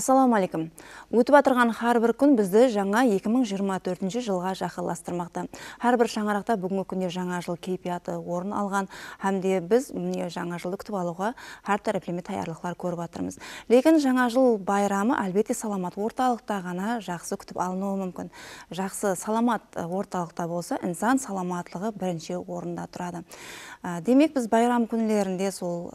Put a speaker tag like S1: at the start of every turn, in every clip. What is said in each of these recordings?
S1: Ассаламу алейкум. Өтіп атырған бір күн бізді жаңа 2024 жылға жақынластырмақты. Har бір шаңырақта бүгінгі күнде жаңа жыл кейпияты орын алған, һәмде біз жаңа жылды күтіп алуға har тәрәплеме таярлықлар көріп атырмыз. Лекін жаңа жыл байрамы әлбетте саламат орталықта ғана жақсы күтіп алынуы мүмкін. Жақсы саламат орталықта болса, инсан саламатлығы бірінші орында тұрады. Демек біз байрам күнлерінде сол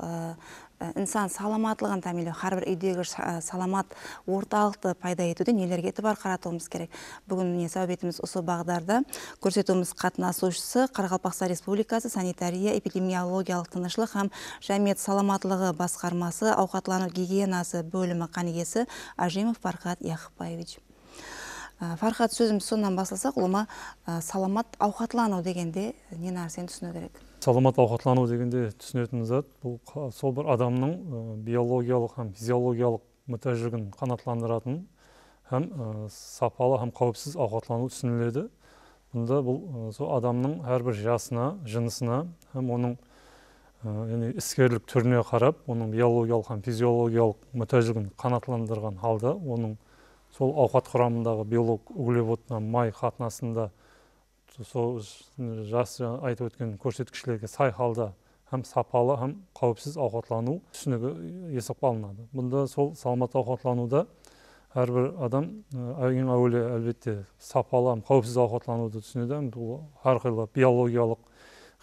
S1: инсан саламатлығын тәмелеу әрбір үйдегі саламат орталықты пайда етуде нелерге бар қаратуымыз керек. Бүгін міне сәубетіміз осы бағдарда көрсетуіміз қатынасушысы қарақалпақстан республикасы санитария эпидемиологиялық тыныштық һәм жәмиет саламатлығы басқармасы ауқатлану гигиенасы бөлімі қанегесі ажимов фархат яқыпбаевич фархат сөзіміз сонан бастасақ ұлыма саламат ауқатлану дегенде не нәрсені түсіну керек?
S2: Саламат ауқатлану дегенде түсінетін зат. Бұл сол бір адамның биологиялық һәм физиологиялық мүтәжігін қанатландыратын һәм сапалы һәм қауіпсіз ауқатлану түсініледі. Бұнда бұл сол адамның әрбір жасына жынысына һәм оның яғни іскерлік түріне қарап оның биологиялық һәм физиологиялық мүтәжігін қанатландырған халда оның сол ауқат құрамындағы белок углевод май қатынасында сол жас айтып өткен көрсеткіштерге сай халда һәм сапалы һәм қауіпсіз ауқатлану түсінігі есепке алынады. Бұнда сол саламатты ауқатлануда әрбір адам ең әуелі әлбетте сапалы һәм қауіпсіз ауқатлануды түсінеді. Бұл әрқилы биологиялық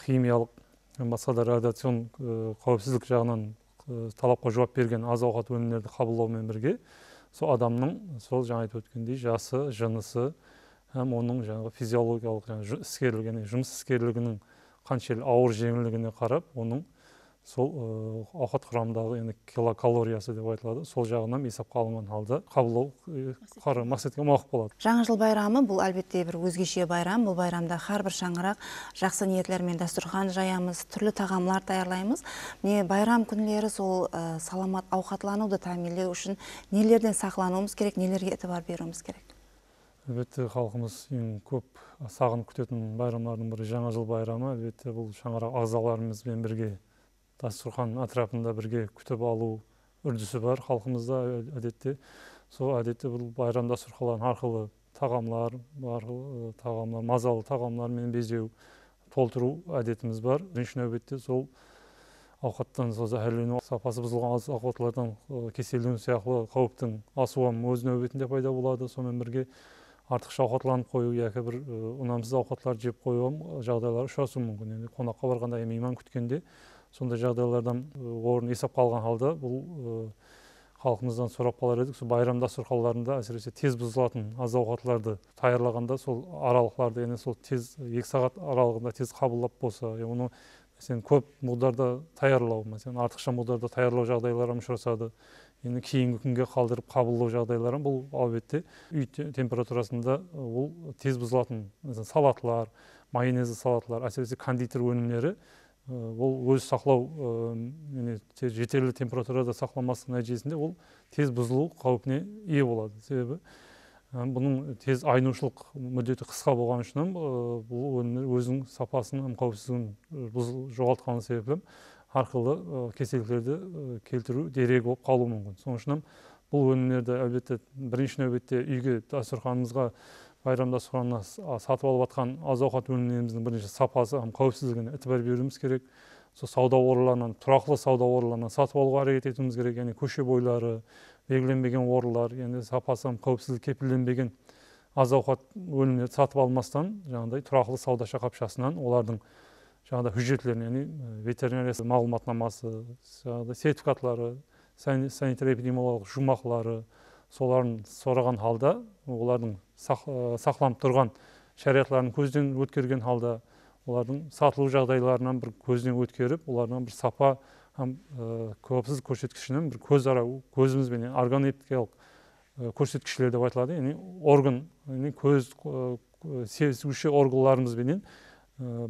S2: химиялық басқа да радиацион қауіпсіздік жағынан талапқа жауап берген аз ауқат өнімдерді қабылдаумен бірге сол адамның сол жаңа айтып өткендей жасы жынысы һәм оның жаңағы физиологиялық жаңағы іскерлігі жұмыс іскерлігінің қаншалықты ауыр жеңілдігіне қарап оның сол ауқат құрамындағы енді килокалориясы деп айтылады сол жағынан есепке алынған халда қабылдау қары мақсатқа мауық болады.
S1: Жаңа жыл байрамы бұл әлбетте бір өзгеше байрам бұл байрамда әрбір шаңырақ жақсы ниетлермен дастұрхан жаямыз түрлі тағамлар даярлаймыз. Міне байрам күндері сол саламат ауқатлануды тәмінлеу үшін нелерден сақлануымыз керек нелерге ітібар беруіміз керек?
S2: Әлбетте халқымыз ең көп сағынып күтетін байрамдардың бірі жаңа жыл байрамы. Әлбетте бұл шаңырақ ағзаларымызбен бірге дастархан атрапында бірге күтіп алу үрдісі бар халқымызда әдетте. Сол әдетте бұл байрам дастарханы арқылы тағамлар бар тағамлар мазалы тағамдармен безеу толтыру әдетіміз бар. Бірінші нәубетте сол ауқаттан сол зәһәрлену сапасы бұзылған ауқатлардан кеселдену сияқты қауіптің асуы өз нәубетінде пайда болады. Сонымен бірге артықша ауқатланып қою яки бір ұнамсыз ауқатларды жеп қою жағдайлар ұшырасуы мүмкін. Енді қонаққа барғанда мейман күткенде сондай жағдайлардан орын есепке алған халда бұл халқымыздан сұрап қалар едік сол байрам дастархандарында әсіресе тез бұзылатын аз ауқатларды даярлағанда сол аралықтарды яғни сол тез екі сағат аралығында тез қабылдап болса оны мәселен көп мударда даярлау мәселен артықша мударда даярлау жағдайлары ұшырасады. Енді кейінгі күнге қалдырып қабылдау жағдайлары бұл әлбетте үй температурасында ол тез бұзылатын салатылар майонезді салатылар әсіресе кондитер өнімдері ол өз сақлау жетерлі температурада сақталмастың нәтижесінде ол тез бұзылу қаупіне ие болады. Себебі бұның тез айнушылық мүддеті қысқа болған үшін бұл өнімдер өзінің сапасын қауіпсіздігін жоғалтқаны себебі арқылы кеселдерді келтіру дерегі болып қалуы мүмкін. Сол үшін бұл өнімдерді әлбетте бірінші нәубетте үйге дастарханымызға байрам дастарханына сатып алып жатқан аз ауқат өнімдеріміздің бірінші сапасы һәм қауіпсіздігіне ітібар беруіміз керек. Сол сауда орындарынан тұрақлы сауда орындарынан сатып алуға әрекет етуіміз керек. Яғни көше бойлары белгіленбеген орындар яғни сапасы һәм қауіпсіздігі кепілденбеген аз ауқат өнімдерді сатып алмастан жаңағыдай тұрақлы сауда шақапшасынан олардың жаңағыдай хүйжетлерін яғни ветеринария мағлұматнамасы жаңағыдай сертификатлары санитар эпидемиологиялық жұмақлары соларын сұраған халда олардың сақланып тұрған шариғатларын көзден өткерген халда олардың сатылу жағдайларынан бір көзден өткеріп олардан бір сапа һәм қауіпсіз көрсеткішінен бір көзара көзімізбен органептикалық көрсеткіштер деп айтылады. Яғни орган көз сезуші органдарымызбенен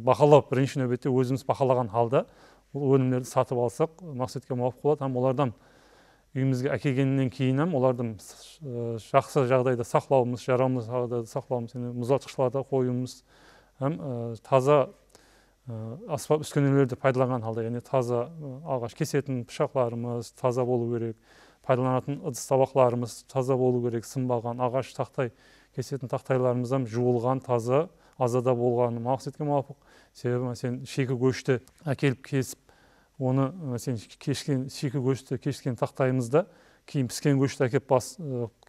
S2: бақылап бірінші нәубетте өзіміз бақылаған халда бұл өнімдерді сатып алсақ мақсатқа мауафық болады. Һәм олардан үйімізге әкелгеннен кейін һәм оларды жақсы жағдайда сақлауымыз жарамды жағдайда сақлауымыз яғни мұздатқыштарда қоюымыз һәм таза аспап үскенелерді пайдаланған халда яғни таза алғаш кесетін пышақларымыз таза болу керек пайдаланатын ыдыс табақларымыз таза болу керек сынбаған ағаш тақтай кесетін тақтайларымыз да жуылған таза азада болғаны мақсатқа муафиқ себебі мәселен шикі көшті әкеліп кесіп оны мәселен кешкен шикі көшті кешкен тақтаймызда кейін піскен көшті әкеліп бас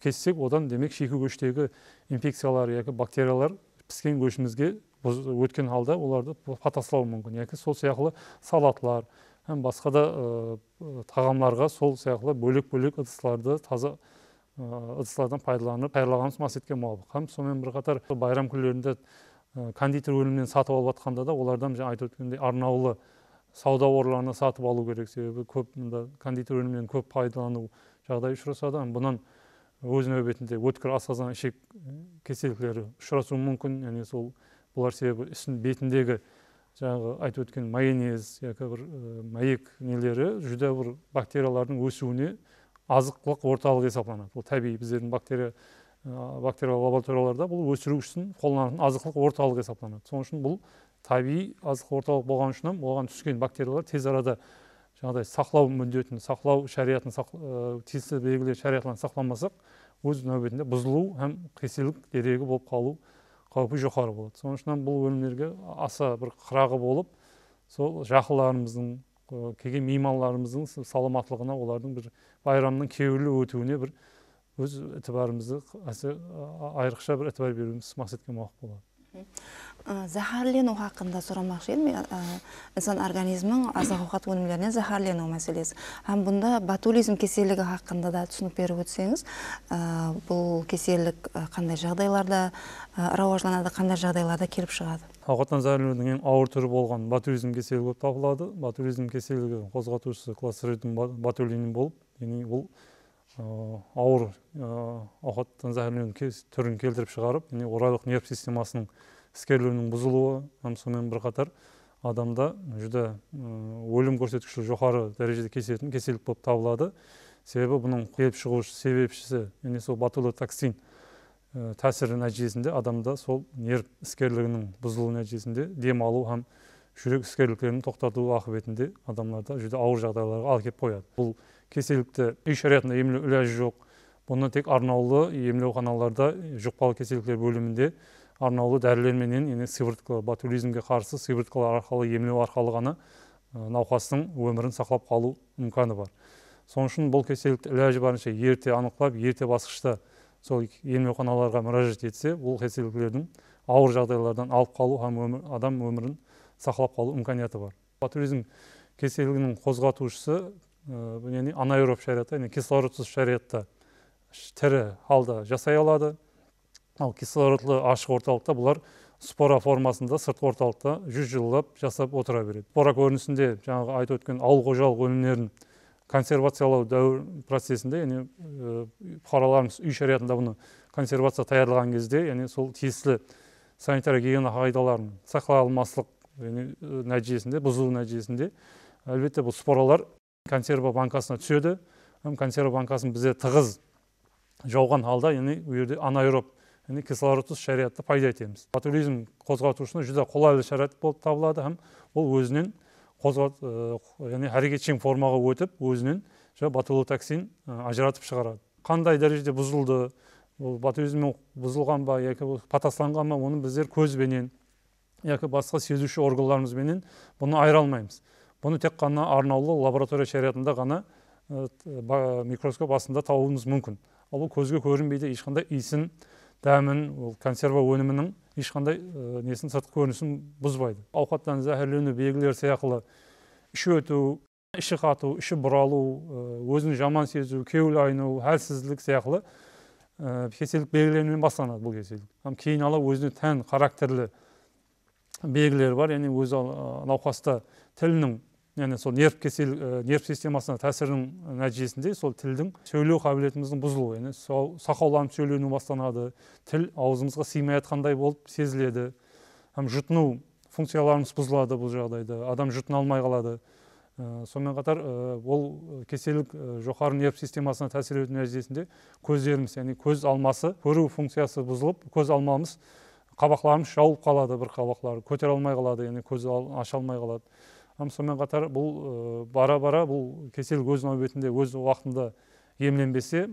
S2: кессек одан демек шикі көштегі инфекциялар яки бактериялар піскен көшімізге өткен халда оларды потаслауы мүмкін. Яки сол сияқты салатлар һәм басқа да тағамдарға сол сияқты бөлек бөлек ыдыстарды таза ыдыстардан пайдаланып даярлаганыбыз мақсатқа муафиқ һәм сонымен бір қатар байрам күндерінде кондитер өнімінен сатып алып жатқанда да олардан жаңа айтып өткендей арнаулы сауда орындарына сатып алу керек. Себебі көп мында кондитер өнімінен көп пайдалану жағдай ұшырасады бұнан өз нәубетінде өткір асқазан ішек кеселіктері ұшырасуы мүмкін. Яғни сол бұлар себебі үстін бетіндегі жаңағы айтып өткен майонез яки бір маек нелері жүдә бір бактериялардың өсуіне азықтық орталық есептелінеді бұл табиғи біздердің бактерия бактериялық лабораторияларда бұл өсіру үшін қолданатын азықтық орталық есептелінеді. Сол үшін бұл табиғи азықтық орталық болған үшін оған түскен бактериялар тез арада жаңағыдай сақтау міндетін сақтау шариатын тиісті белгілер шариғаттан сақтамасақ өз нәубетінде бұзылу һәм кеселік дерегі болып қалу қаупі жоғары болады. Соның үшін бұл өнімдерге аса бір қырағы болып сол жақындарымыздың келген меймандарымыздың саламаттылығына олардың бір байрамның кеулі өтуіне бір өз ітібарымызды айрықша бір ітібар беруіміз мақсатқа муафиқ болады
S1: зәһәрлену хақында сұрамақшы едім инсан организмінің азық ауқат өнімдерінен зәһәрлену мәселесі һәм бұнда ботулизм кеселігі хақында да түсінік беріп өтсеңіз бұл кеселік қандай жағдайларда рауажланады қандай жағдайларда келіп шығады?
S2: Ауқаттан зәһәрленудің ең ауыр түрі болған ботулизм кеселігі болып табылады ботулизм кеселігі қозғатушысы кластеридин ботулинин болып яғни бұл ауыр ауқаттан зәһәрлену түрін келтіріп шығарып орайлық нерв системасының іскерлігінің бұзылуы сонымен қатар адамда жүдә өлім көрсеткіші жоғары дәрежеде кесетін кеселік болып табылады. Себебі бұның келіп шығушы себепшісі яғни сол ботулотоксин тәсірі нәтижесінде адамда сол нерв іскерлігінің бұзылуы нәтижесінде дем алу һәм жүрек іскерліктерін тоқтату ақыбетінде адамдарда жүдә ауыр жағдайларға алып қояды. Бұл кеселікті үй шариғатында емлеу іләжі жоқ. Бұны тек арнаулы емдеуханаларда жұқпалы кеселіктер бөлімінде арнаулы дәрілерменен яғни сыворотка ботулизмге қарсы сывороткалар арқылы емдеу арқылы ғана науқастың өмірін сақтап қалу мүмкіні бар. Сол үшін бұл кеселікті іләжі барынша ерте анықтап ерте басқышта сол емдеуханаларға мұражат етсе бұл кеселіктердің ауыр жағдайлардан алып қалу һәм адам өмірін сақтап қалу имканияты бар. Ботулизм кеселігінің қозғатушысы яғни анаэроб шариғатта яғни кислородсыз шариғатта тірі халда жасай алады. Ал кислородлы ашық орталықта бұлар спора формасында сыртқы орталықта жүз жылдап жасап отыра береді спора көрінісінде жаңағы айтып өткен ауыл қожалық өнімдерін консервациялау дәуір процесінде яғни бұқараларымыз үй шариғатында бұны консервация даярлаган кезде яғни сол тиісті санитария гигиена қағидаларын сақтай алмаслық нәтижесінде бұзылу нәтижесінде әлбетте бұл споралар консерва банкасына түседі. Консерва банкасын бізде тығыз жауған халда яғни бұл жерде анаэроб яғни кислородсыз шариғатта пайда етеміз. Ботулизм қозғалтушысына жүзі қолайлы шариғат болып табылады һәм ол өзінен қозғат яғни әрекетшең формаға өтіп өзінен ботулотоксин ажыратып шығарады. Қандай дәрежеде бұзылды? Ол ботулизммен бұзылған ба яки потасланған ба оны біздер көзбенен яки басқа сезуші органдарымызбенен бұны айыра алмаймыз. Бұны тек қана арнаулы лаборатория шариғатында ғана микроскоп астында табуымыз мүмкін ал бұл көзге көрінбейді ешқандай иісін дәмін ол консерва өнімінің ешқандай несін сыртқы көрінісін бұзбайды ауқаттан зәһәрлену белгілері сияқты іш өту іші қату іші бұралу өзін жаман сезу кеуіл айну әлсіздік сияқты ә, кеселік белгілерімен басталады бұл кеселік кейін ала өзіне тән характерлі белгілері бар яғни өзі науқаста тілінің яғни сол нерв кесел нерв системасына тәсірінің нәтижесінде сол тілдің сөйлеу қабілетіміздің бұзылуы яғни сақауланып сөйлену басталады тіл аузымызға сыймай жатқандай болып сезіледі һәм жұтыну функцияларымыз бұзылады бұл жағдайда адам жұтына алмай қалады. Сонымен қатар ол кеселік жоғары нерв системасына тәсер ету нәтижесінде көздеріміз яғни көз алмасы көру функциясы бұзылып көз алмамыз қабақларымыз жауып қалады бір қабақлары көтере алмай қалады яғни көз аша алмай қалады. Сонымен қатар бұл бара бара бұл кесел өз нәубетінде өз уақытында емленбесе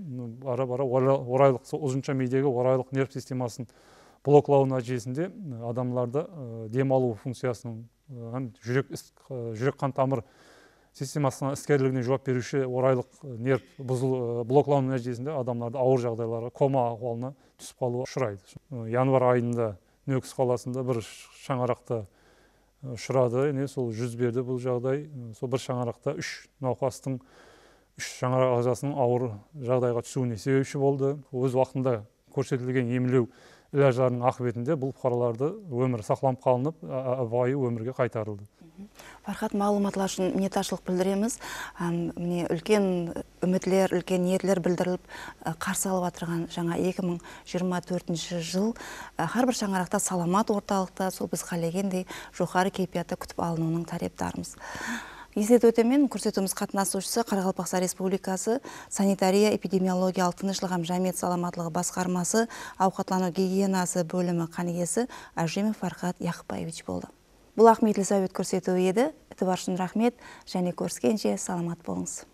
S2: ара бара орайлық ұзынша мидегі орайлық нерв системасын блоклау нәтижесінде адамларда дем алу функциясының жүрек жүрек қан тамыр системасына іскерлігіне жауап беруші орайлық нерв бұзыл блоклау нәтижесінде адамдарды ауыр жағдайларға кома ахуалына түсіп қалуға ұшырайды. Январь айында нөкіс қаласында бір шаңырақта ұшырады. Не сол жүз берді бұл жағдай. Сол бір шаңырақта үш науқастың үш шаңырақ ағзасының ауыр жағдайға түсуіне себепші болды. Өз уақытында көрсетілген емлеу ілаждарының ақыбетінде бұл бұқараларды өмірі сақланып қалынып вайы өмірге қайтарылды.
S1: Фархат мағлұматлар үшін minnettarchilik білдіреміз? Міне үлкен үмітлер үлкен ниетлер білдіріліп қарсы алып жатырған жаңа 2024 жыл әрбір шаңырақта саламат орталықта сол біз қалегендей жоғары кейпиятта күтіп алынуының тарептарымыз есет өтемен көрсетуіміз қатынасушысы қарақалпақстан республикасы санитария эпидемиологиялық тыныштық жәмет саламатлығы басқармасы ауқатлану гигиенасы бөлімі қанегесі әжемов фархат яқыпбаевич болды. Бұл ақметлі сәует көрсетуі еді. Ітібар үшін рахмет және көріскенше саламат болыңыз.